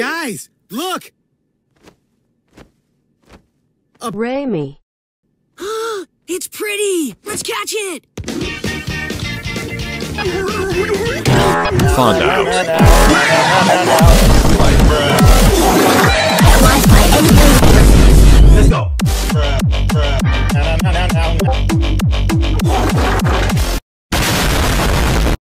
Guys, look! A Raimi. it's pretty! Let's catch it! Fonda out. Let's go.